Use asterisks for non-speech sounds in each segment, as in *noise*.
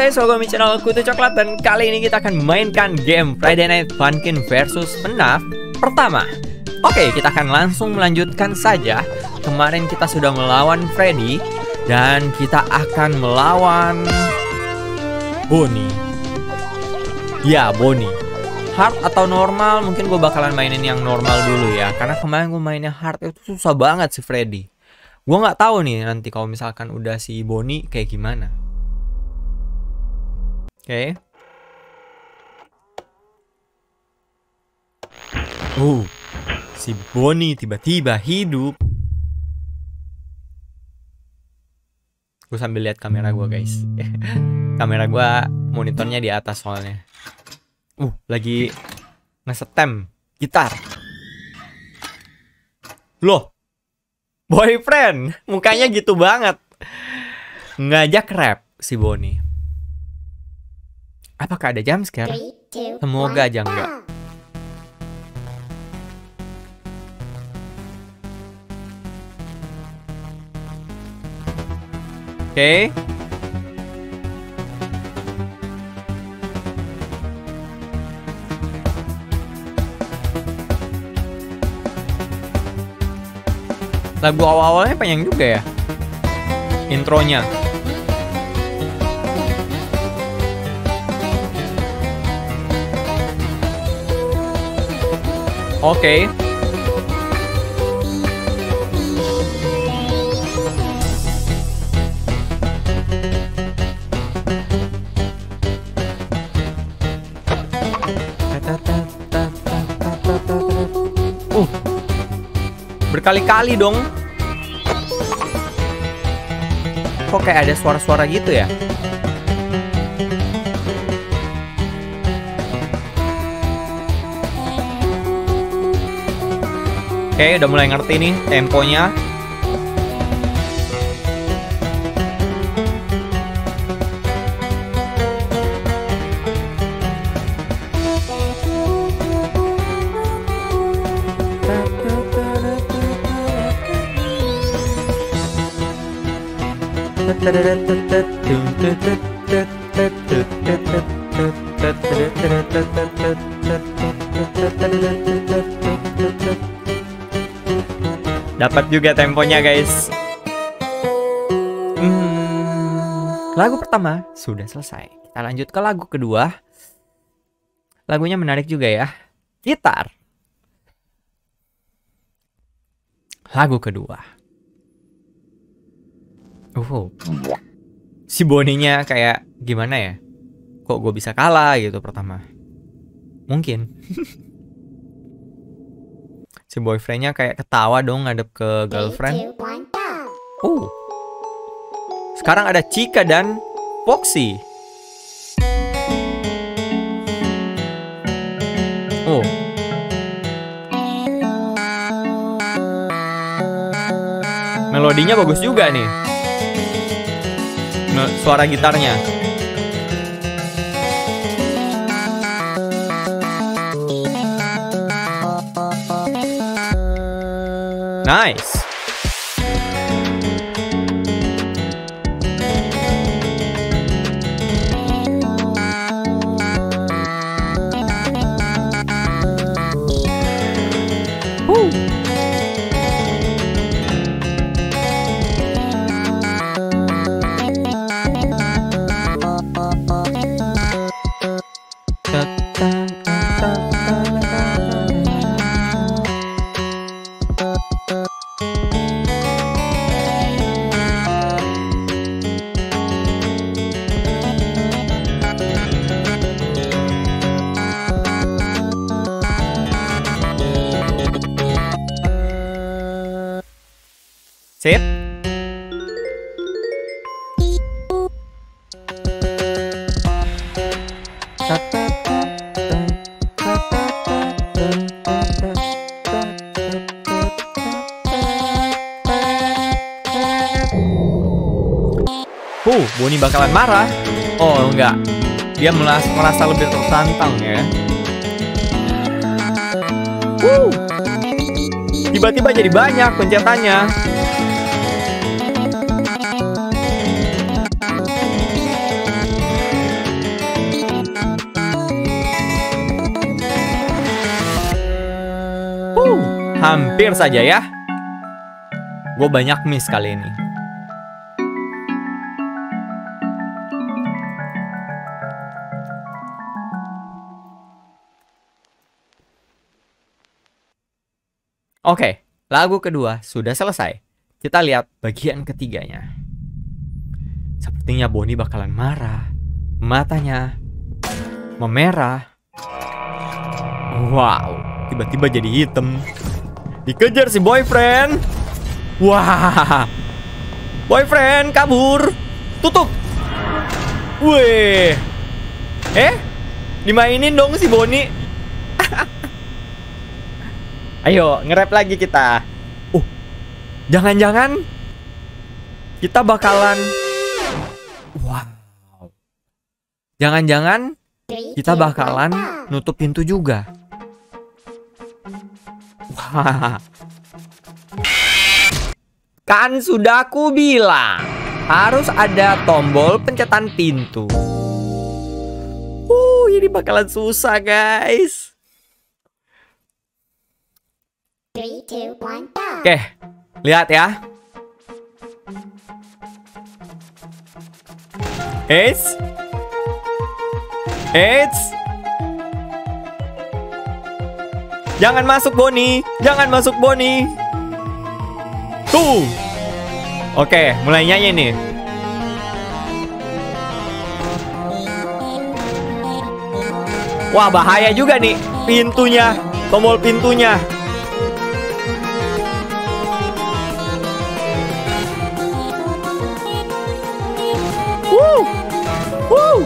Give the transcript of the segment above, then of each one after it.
guys, welcome di channel Kutu Coklat dan kali ini kita akan mainkan game Friday Night Funkin versus FNAF pertama. Oke, kita akan langsung melanjutkan saja. Kemarin kita sudah melawan Freddy dan kita akan melawan Bonnie. Ya, Bonnie. Hard atau normal? Mungkin gue bakalan mainin yang normal dulu ya, karena kemarin gue mainnya hard itu susah banget si Freddy. Gue nggak tahu nih nanti kalau misalkan udah si Bonnie kayak gimana. Oke. Uh, si Bonnie tiba-tiba hidup. Gue sambil lihat kamera gue guys. *laughs* kamera gue monitornya di atas soalnya. Uh, lagi ngesetem gitar. Loh, boyfriend, mukanya gitu banget. Ngajak rap si Bonnie. Apakah ada jam scare? Semoga aja enggak. Oke. Okay. Lagu awal-awalnya panjang juga ya. Intronya. Oke. Okay. Uh. Berkali-kali dong. Kok kayak ada suara-suara gitu ya? Oke, udah mulai ngerti nih temponya. Dapat juga temponya guys. Hmm, lagu pertama sudah selesai. Kita lanjut ke lagu kedua. Lagunya menarik juga ya. Gitar. Lagu kedua. Uh, si Boninya kayak gimana ya? Kok gue bisa kalah gitu pertama? Mungkin. *laughs* si boyfriendnya kayak ketawa dong ngadep ke girlfriend. Oh, sekarang ada Chika dan Foxy. Oh. Melodinya bagus juga nih. Suara gitarnya. Nice. Sip. Uh, Boni bakalan marah. Oh, enggak. Dia merasa, lebih tertantang ya. Tiba-tiba jadi banyak pencetannya. Hampir saja ya. Gue banyak miss kali ini. Oke, lagu kedua sudah selesai. Kita lihat bagian ketiganya. Sepertinya Bonnie bakalan marah. Matanya memerah. Wow, tiba-tiba jadi hitam. Dikejar si boyfriend. Wah. Boyfriend kabur. Tutup. Weh. Eh? Dimainin dong si Bonnie. *laughs* Ayo, nge-rap lagi kita. Uh, jangan-jangan kita bakalan Wow. Jangan-jangan kita bakalan nutup pintu juga. Wah. *laughs* Kan sudah aku bilang, harus ada tombol pencetan pintu. Uh, ini bakalan susah, guys. Oke, lihat ya. Eits. Eits. Jangan masuk Boni, jangan masuk Boni. Tuh. Oke, mulai nyanyi nih. Wah, bahaya juga nih pintunya, tombol pintunya. Wuh. Wuh.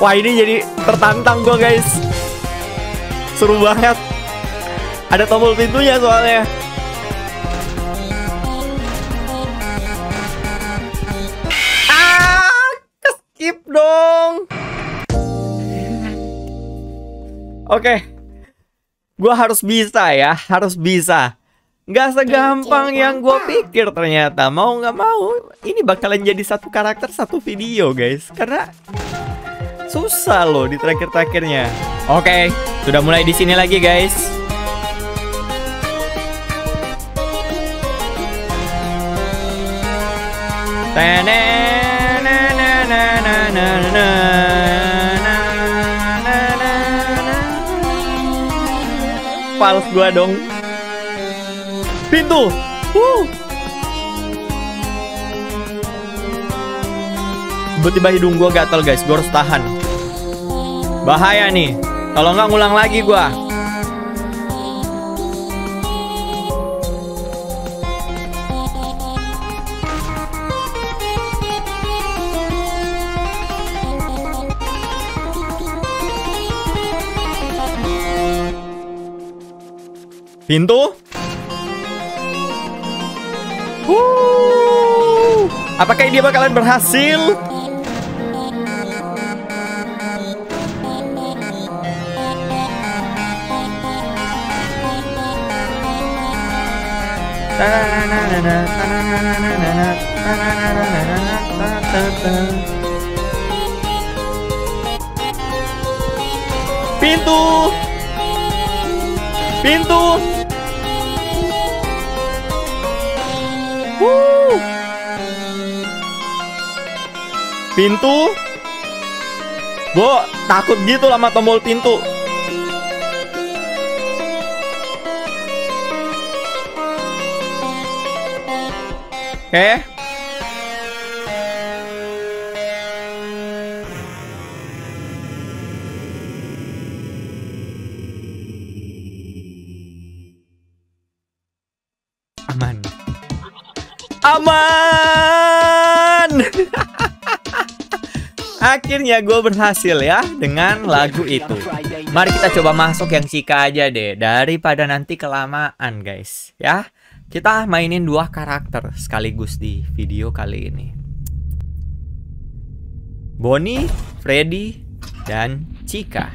Wah ini jadi tertantang gue guys Seru banget Ada tombol pintunya soalnya. Ah Skip dong. Oke. Gue harus bisa ya Harus bisa. Gak segampang yang gue pikir ternyata. Mau gak mau Ini bakalan jadi satu karakter satu video guys. Karena Susah loh di terakhir-terakhirnya. Oke Sudah mulai di sini lagi guys Fals gua dong Pintu. Tiba-tiba hidung gua gatal guys, gua harus tahan. Bahaya nih. Kalau nggak ngulang lagi gua. Pintu. Apakah dia bakalan berhasil? Pintu. Pintu. Pintu. Gue takut gitu lama tombol pintu. Oke. Aman. *laughs* Akhirnya gue berhasil ya dengan lagu itu. Mari kita coba masuk yang Cika aja deh daripada nanti kelamaan guys ya. Kita mainin dua karakter sekaligus di video kali ini. Bonnie, Freddy, dan Cika.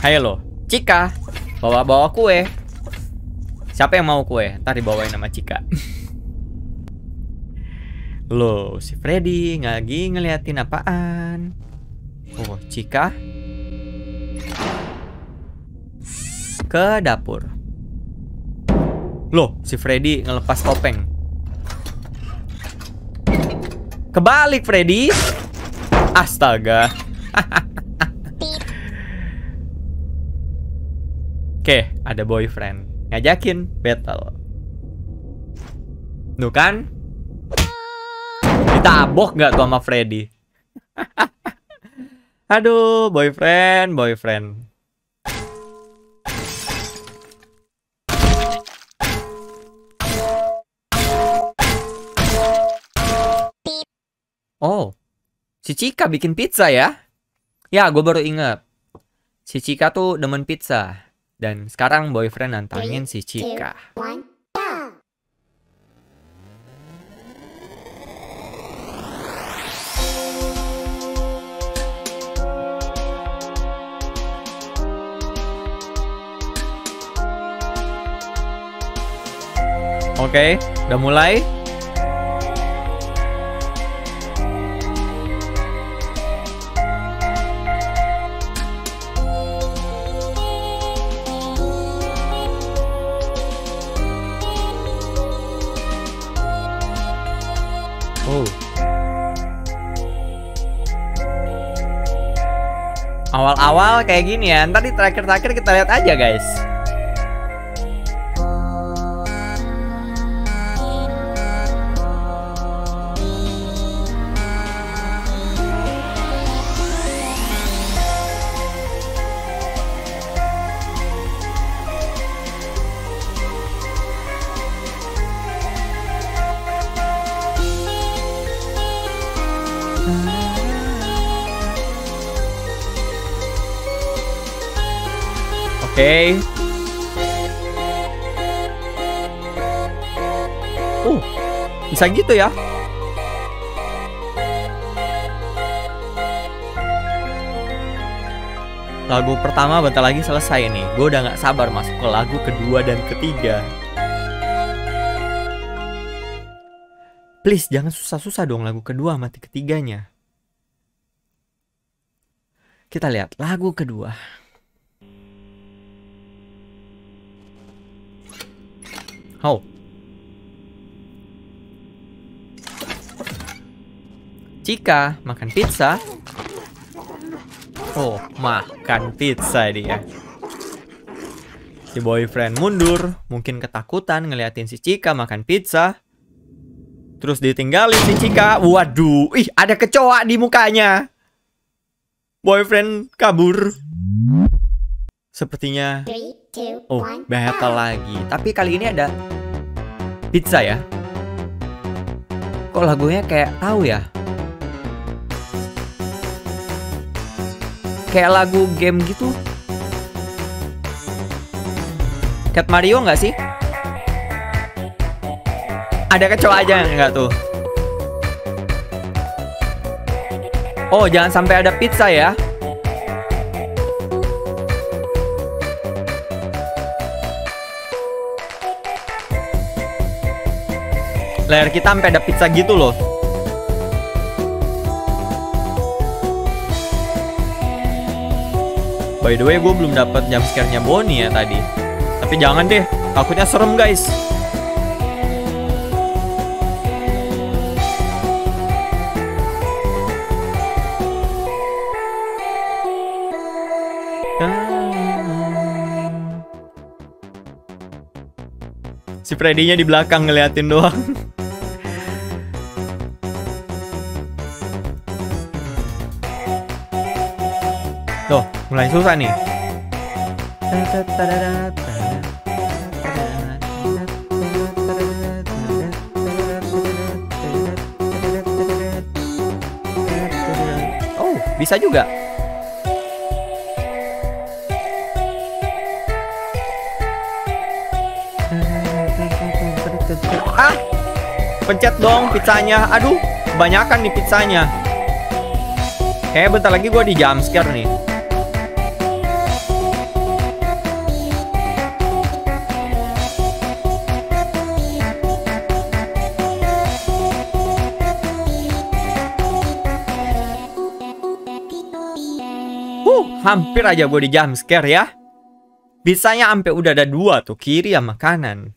Hai lo, Cika, bawa-bawa kue. Siapa yang mau kue? Ntar dibawain sama Cika. Loh, si Freddy lagi ngeliatin apaan? Oh, Cika. ke dapur. Loh, si Freddy ngelepas topeng. Kebalik Freddy. Astaga. *laughs* Oke, ada boyfriend. Ngajakin battle. Nuh kan? Ditabok nggak tuh sama Freddy? *laughs* Aduh, boyfriend, boyfriend. Oh, si Cika bikin pizza ya? Ya, gue baru inget. Si Cika tuh demen pizza. Dan sekarang boyfriend nantangin si Cika. Oke, udah mulai. Awal-awal kayak gini ya, ntar di terakhir-terakhir kita lihat aja guys. Oke. Uh, bisa gitu ya? Lagu pertama bentar lagi selesai nih. Gue udah gak sabar masuk ke lagu kedua dan ketiga. Please jangan susah-susah dong lagu kedua mati ketiganya. Kita lihat lagu kedua. Oh. Cika makan pizza. Oh, makan pizza dia. Si boyfriend mundur, mungkin ketakutan ngeliatin si Cika makan pizza. Terus ditinggalin si Cika. Waduh, ih ada kecoa di mukanya. Boyfriend kabur. Sepertinya Oh, battle lagi. Tapi kali ini ada pizza ya. Kok lagunya kayak tahu ya? Kayak lagu game gitu. Cat Mario nggak sih? Ada kecoa aja nggak tuh? Oh, jangan sampai ada pizza ya. Layar kita sampai ada pizza gitu loh. By the way, gue belum dapat jam scare-nya Bonnie ya tadi. Tapi jangan deh, takutnya serem guys. Si Freddy-nya di belakang ngeliatin doang. *laughs* mulai susah nih. Oh, bisa juga. Ah, pencet dong pizzanya. Aduh, kebanyakan nih pizzanya. Kayak bentar lagi gue di jump scare nih. Hampir aja gue di jump scare ya. Bisanya sampai udah ada dua tuh, kiri sama kanan.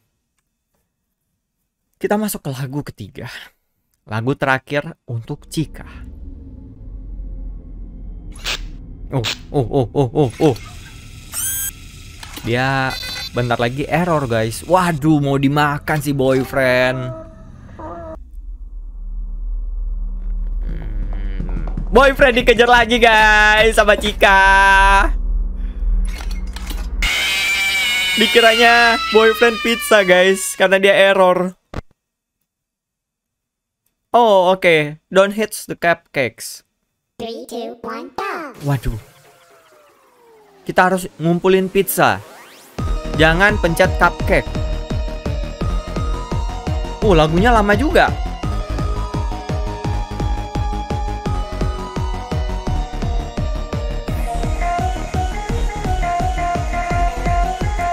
Kita masuk ke lagu ketiga. Lagu terakhir untuk Cika. Oh, oh, oh, oh, oh, oh. Dia bentar lagi error guys. Waduh, mau dimakan si boyfriend. Boyfriend dikejar lagi guys sama Cika. Dikiranya boyfriend pizza guys karena dia error. Oh, oke. Okay. Don't hit the cupcakes. Three, two, one, go. Waduh. Kita harus ngumpulin pizza. Jangan pencet cupcake. Oh, lagunya lama juga.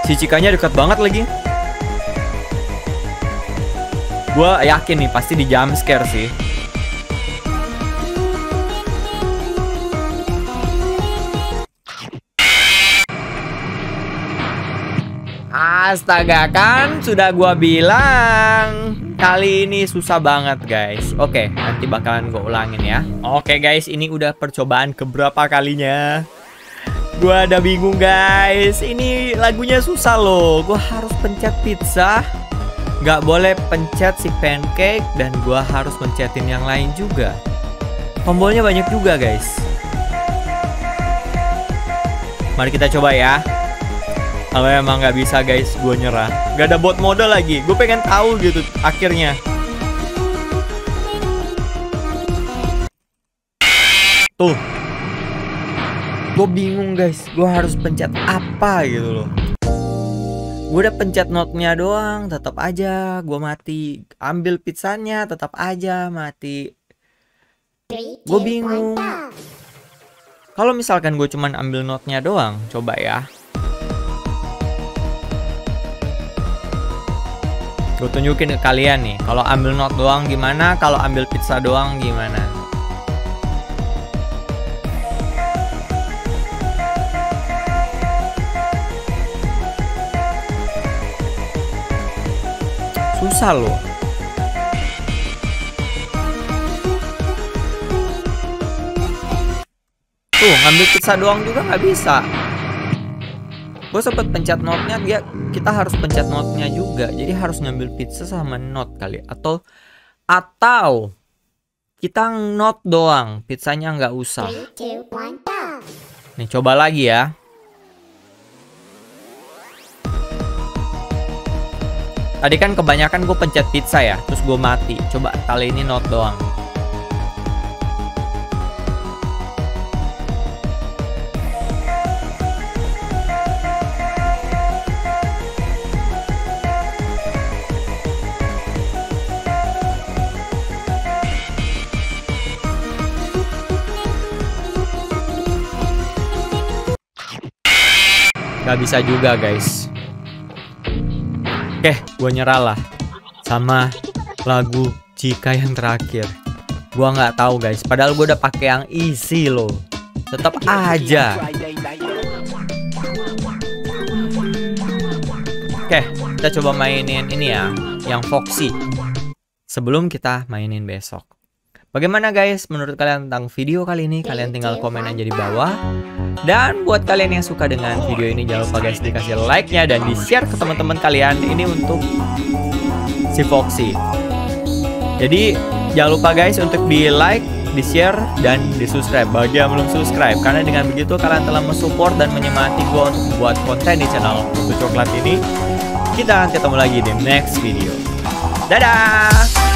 Cicikannya dekat banget lagi. Gue yakin nih pasti di jump scare sih. Astaga kan sudah gue bilang Kali ini susah banget guys Oke nanti bakalan gue ulangin ya Oke guys ini udah percobaan keberapa kalinya Gue ada bingung guys Ini lagunya susah loh Gue harus pencet pizza Gak boleh pencet si pancake dan gua harus pencetin yang lain juga. Tombolnya banyak juga guys. Mari kita coba ya. Kalau emang nggak bisa guys, gue nyerah. Gak ada bot mode lagi. Gue pengen tahu gitu akhirnya. Tuh. Gue bingung guys. Gue harus pencet apa gitu loh. Gue udah pencet notnya doang tetap aja. Gue mati ambil pizzanya tetap aja mati. Gue bingung. Kalau misalkan gue cuman ambil notnya doang coba ya. Gue tunjukin ke kalian nih kalau ambil not doang gimana kalau ambil pizza doang gimana susah loh Tuh ngambil pizza doang juga nggak bisa. Gue sempet pencet notnya dia kita harus pencet notnya juga. Jadi harus ngambil pizza sama not kali. Atau Atau Kita not doang. Pizzanya nggak usah. Nih coba lagi ya Tadi kan kebanyakan gue pencet pizza ya, terus gue mati. Coba kali ini not doang. Gak bisa juga guys. Gue nyerah lah sama lagu Jika yang terakhir. Gue nggak tahu guys, padahal gue udah pakai yang easy loh. Tetap aja. Oke, kita coba mainin ini ya, yang Foxy. Sebelum kita mainin besok. Bagaimana guys menurut kalian tentang video kali ini? Kalian tinggal komen aja di bawah. Dan buat kalian yang suka dengan video ini jangan lupa guys dikasih like-nya dan di-share ke teman-teman kalian. Ini untuk si Foxy. Jadi jangan lupa guys untuk di-like, di-share dan di-subscribe bagi yang belum subscribe karena dengan begitu kalian telah mensupport dan menyemangati gue untuk membuat konten di channel untuk coklat ini. Kita akan ketemu lagi di next video. Dadah!